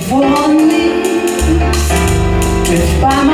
fallen leaves drift by my